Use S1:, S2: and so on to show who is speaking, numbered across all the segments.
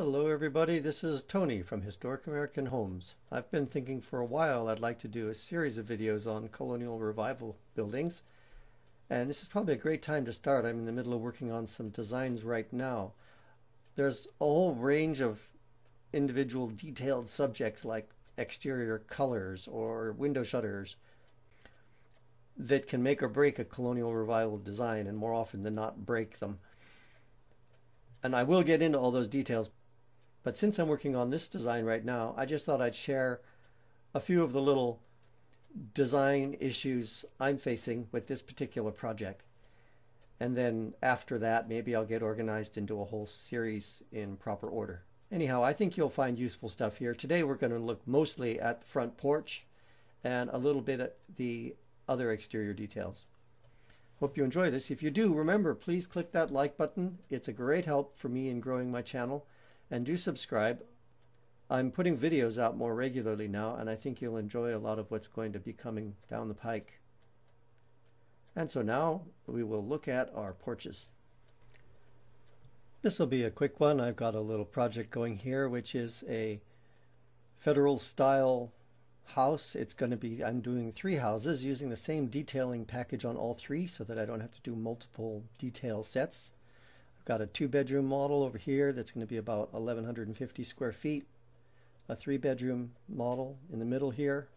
S1: Hello everybody, this is Tony from Historic American Homes. I've been thinking for a while I'd like to do a series of videos on colonial revival buildings and this is probably a great time to start. I'm in the middle of working on some designs right now. There's a whole range of individual detailed subjects like exterior colors or window shutters that can make or break a colonial revival design and more often than not break them. And I will get into all those details, but since I'm working on this design right now, I just thought I'd share a few of the little design issues I'm facing with this particular project. And then after that, maybe I'll get organized into a whole series in proper order. Anyhow, I think you'll find useful stuff here. Today we're going to look mostly at the front porch and a little bit at the other exterior details. Hope you enjoy this. If you do, remember, please click that like button. It's a great help for me in growing my channel and do subscribe. I'm putting videos out more regularly now, and I think you'll enjoy a lot of what's going to be coming down the pike. And so now we will look at our porches. This will be a quick one. I've got a little project going here, which is a federal style house. It's going to be, I'm doing three houses using the same detailing package on all three so that I don't have to do multiple detail sets. Got a two bedroom model over here that's going to be about 1150 square feet. A three bedroom model in the middle here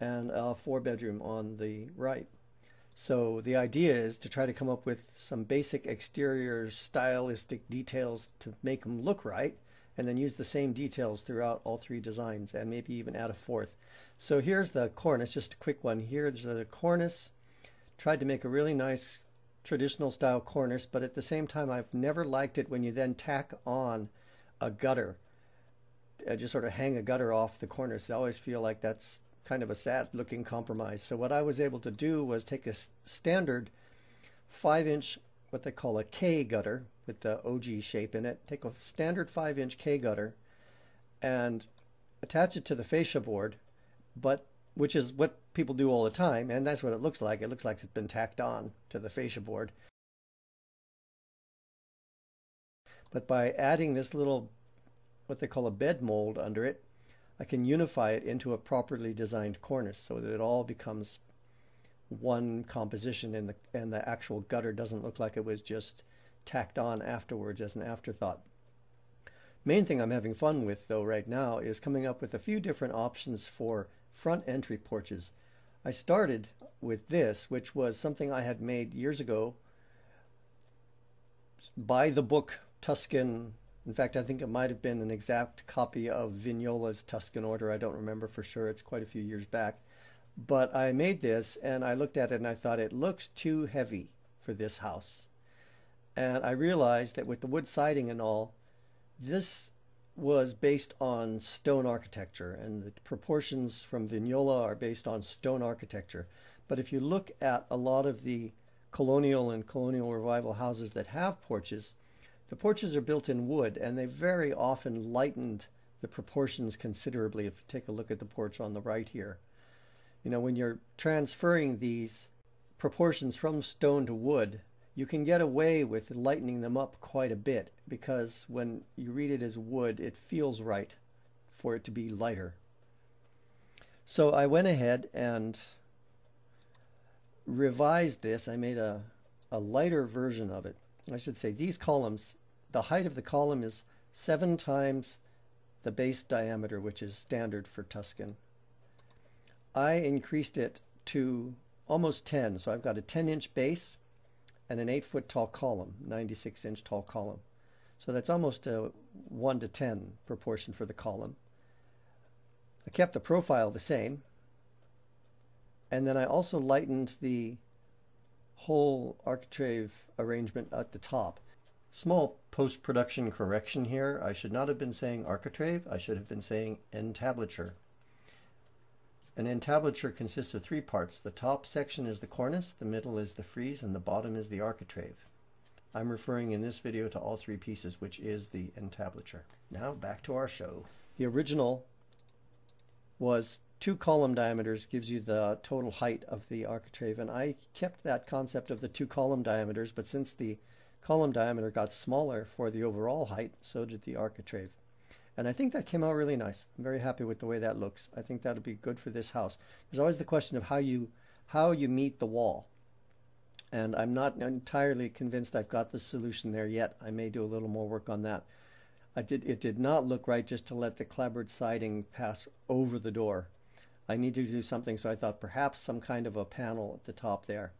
S1: and a four bedroom on the right. So the idea is to try to come up with some basic exterior stylistic details to make them look right and then use the same details throughout all three designs and maybe even add a fourth. So here's the cornice, just a quick one here. There's a cornice. Tried to make a really nice traditional style cornice, but at the same time, I've never liked it when you then tack on a gutter. I just sort of hang a gutter off the cornice. I always feel like that's kind of a sad looking compromise. So what I was able to do was take a standard five inch, what they call a K gutter with the ogee shape in it, take a standard five inch K gutter and attach it to the fascia board, but which is what people do all the time, and that's what it looks like. It looks like it's been tacked on to the fascia board. But by adding this little, what they call a bed mold under it, I can unify it into a properly designed cornice so that it all becomes one composition and the, and the actual gutter doesn't look like it was just tacked on afterwards as an afterthought. Main thing I'm having fun with though right now is coming up with a few different options for front entry porches. I started with this, which was something I had made years ago by the book Tuscan. In fact, I think it might have been an exact copy of Vignola's Tuscan Order. I don't remember for sure. It's quite a few years back. But I made this and I looked at it and I thought it looks too heavy for this house. And I realized that with the wood siding and all, this was based on stone architecture, and the proportions from Vignola are based on stone architecture. But if you look at a lot of the colonial and colonial revival houses that have porches, the porches are built in wood, and they very often lightened the proportions considerably. If you take a look at the porch on the right here, you know, when you're transferring these proportions from stone to wood, you can get away with lightening them up quite a bit because when you read it as wood, it feels right for it to be lighter. So I went ahead and revised this. I made a, a lighter version of it. I should say these columns, the height of the column is seven times the base diameter, which is standard for Tuscan. I increased it to almost 10. So I've got a 10 inch base and an 8 foot tall column, 96 inch tall column. So that's almost a 1 to 10 proportion for the column. I kept the profile the same. And then I also lightened the whole architrave arrangement at the top. Small post-production correction here. I should not have been saying architrave. I should have been saying entablature. An entablature consists of three parts. The top section is the cornice, the middle is the frieze, and the bottom is the architrave. I'm referring in this video to all three pieces, which is the entablature. Now back to our show. The original was two column diameters gives you the total height of the architrave, and I kept that concept of the two column diameters, but since the column diameter got smaller for the overall height, so did the architrave. And I think that came out really nice. I'm very happy with the way that looks. I think that'll be good for this house. There's always the question of how you how you meet the wall. And I'm not entirely convinced I've got the solution there yet. I may do a little more work on that. I did it did not look right just to let the clapboard siding pass over the door. I need to do something, so I thought perhaps some kind of a panel at the top there.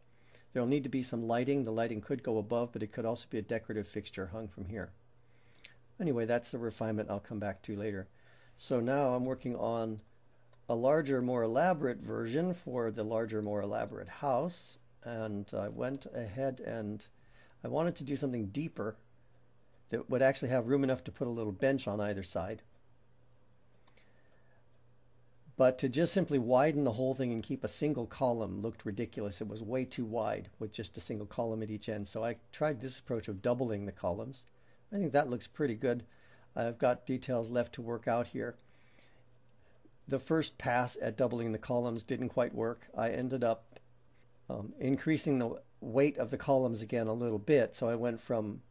S1: There'll need to be some lighting. The lighting could go above, but it could also be a decorative fixture hung from here. Anyway, that's the refinement I'll come back to later. So now I'm working on a larger, more elaborate version for the larger, more elaborate house. And I went ahead and I wanted to do something deeper that would actually have room enough to put a little bench on either side. But to just simply widen the whole thing and keep a single column looked ridiculous. It was way too wide with just a single column at each end. So I tried this approach of doubling the columns. I think that looks pretty good. I've got details left to work out here. The first pass at doubling the columns didn't quite work. I ended up um, increasing the weight of the columns again a little bit. So I went from,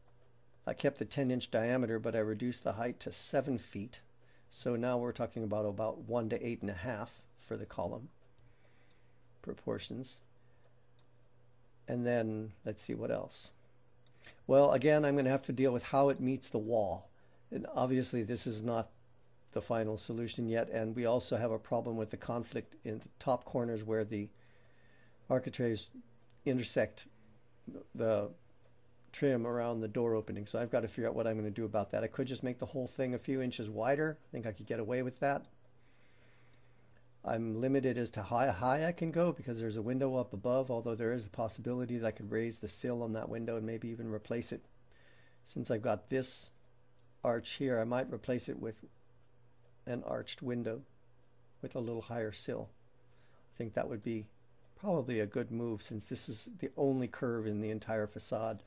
S1: I kept the 10 inch diameter, but I reduced the height to 7 feet so now we're talking about about one to eight and a half for the column proportions. And then let's see what else. Well, again, I'm going to have to deal with how it meets the wall. And obviously this is not the final solution yet. And we also have a problem with the conflict in the top corners where the architraves intersect the trim around the door opening. So I've got to figure out what I'm going to do about that. I could just make the whole thing a few inches wider. I think I could get away with that. I'm limited as to how high I can go because there's a window up above, although there is a possibility that I could raise the sill on that window and maybe even replace it. Since I've got this arch here, I might replace it with an arched window with a little higher sill. I think that would be probably a good move since this is the only curve in the entire facade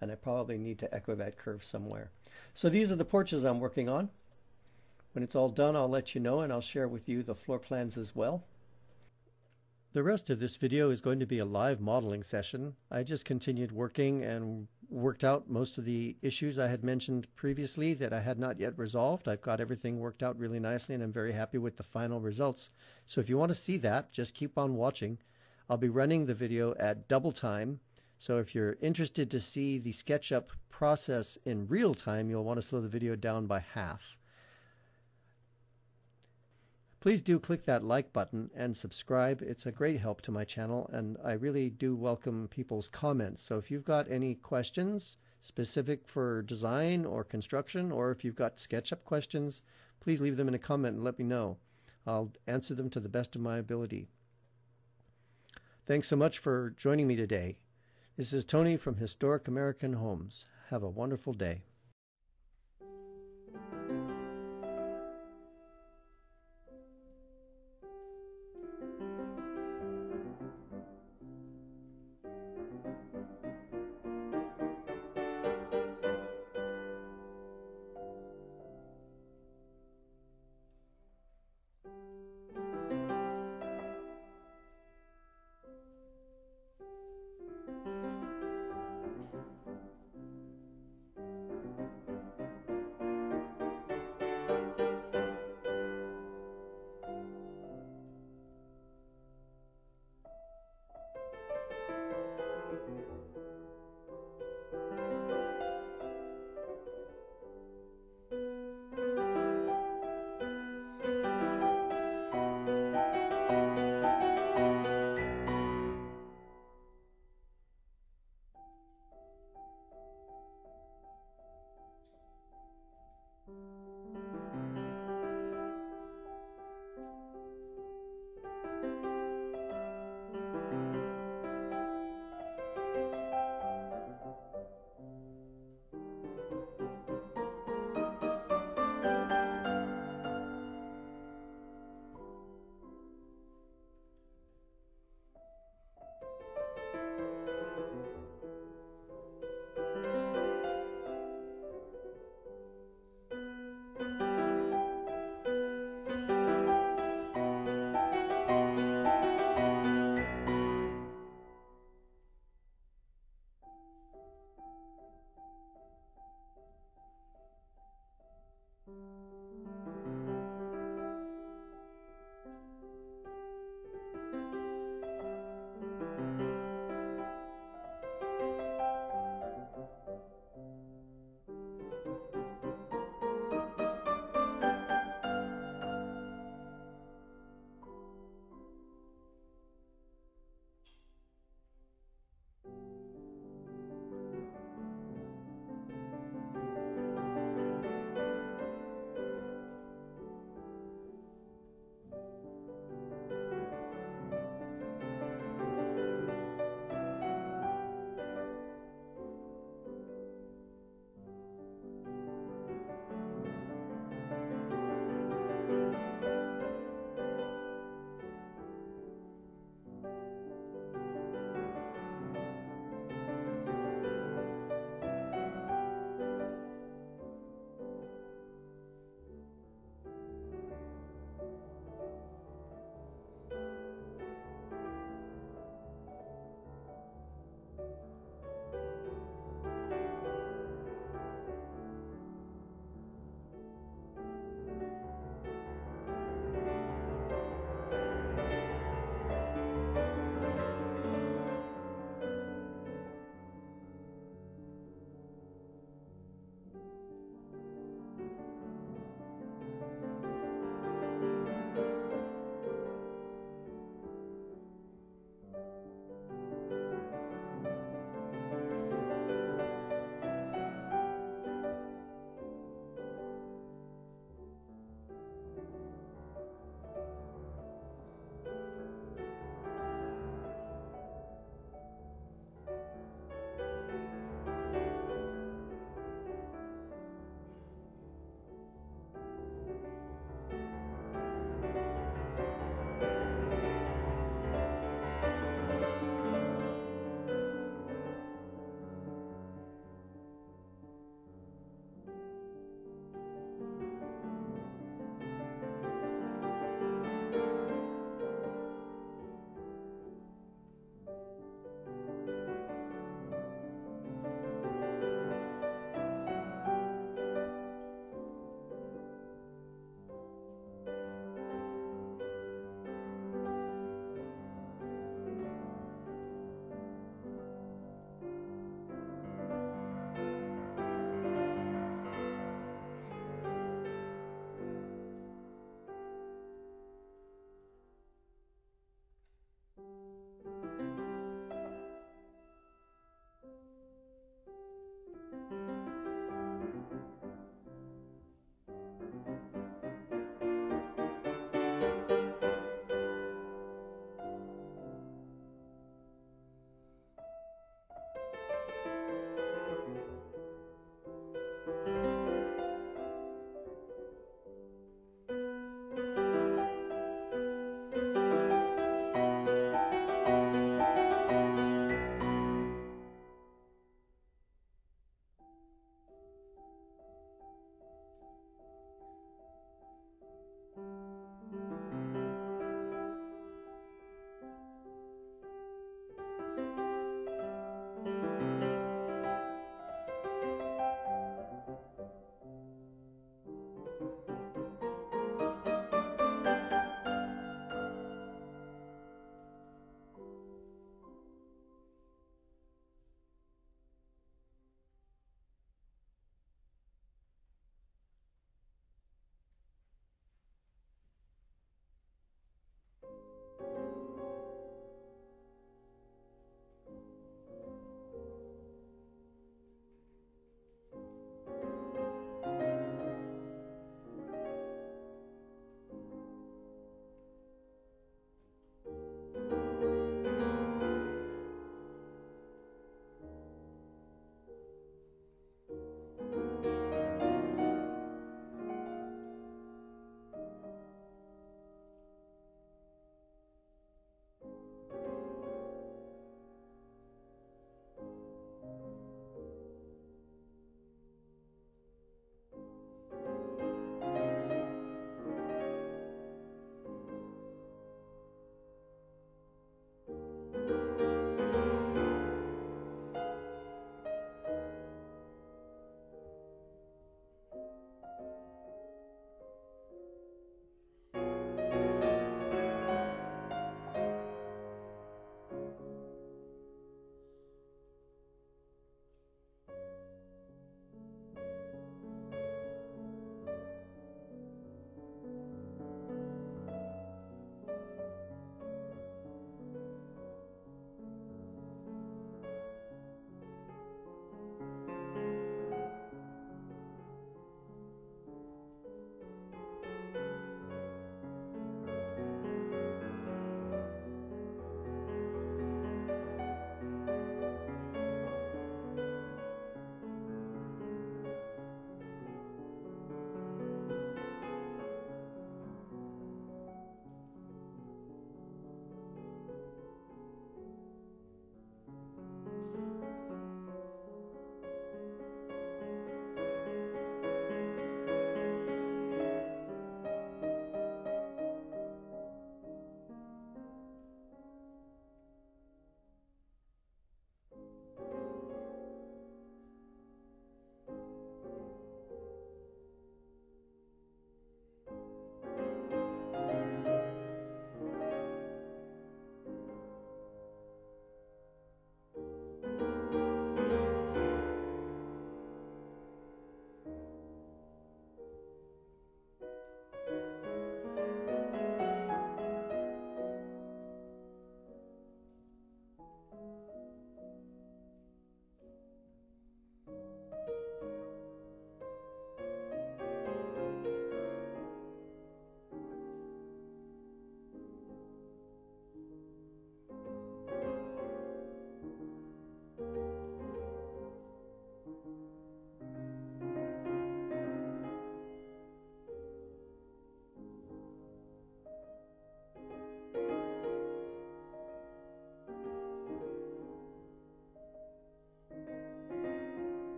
S1: and I probably need to echo that curve somewhere. So these are the porches I'm working on. When it's all done, I'll let you know and I'll share with you the floor plans as well. The rest of this video is going to be a live modeling session. I just continued working and worked out most of the issues I had mentioned previously that I had not yet resolved. I've got everything worked out really nicely and I'm very happy with the final results. So if you want to see that, just keep on watching. I'll be running the video at double time so if you're interested to see the SketchUp process in real time, you'll want to slow the video down by half. Please do click that like button and subscribe. It's a great help to my channel and I really do welcome people's comments. So if you've got any questions specific for design or construction or if you've got SketchUp questions, please leave them in a comment and let me know. I'll answer them to the best of my ability. Thanks so much for joining me today. This is Tony from Historic American Homes. Have a wonderful day.